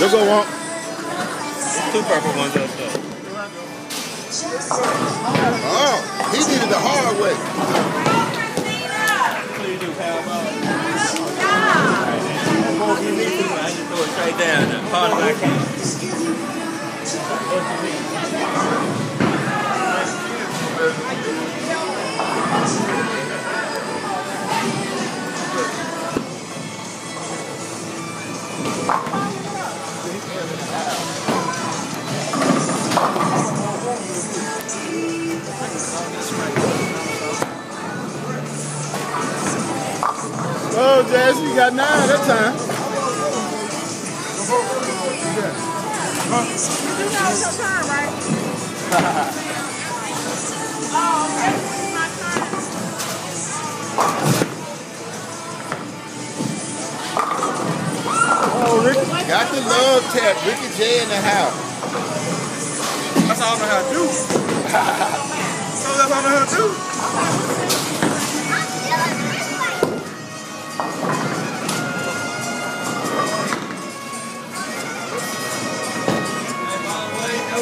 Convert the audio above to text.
Let's go, Wonk. Two purple ones up there. Oh, he did it the hard way. What do you do, pal? I just throw it straight down as hard as I can. Oh, Jazz, you got nine that time. You know it's turn, right? oh. Oh, Ricky. Got the love tap. Ricky J in the house. That's all I know how to do. so that's all I know how to do.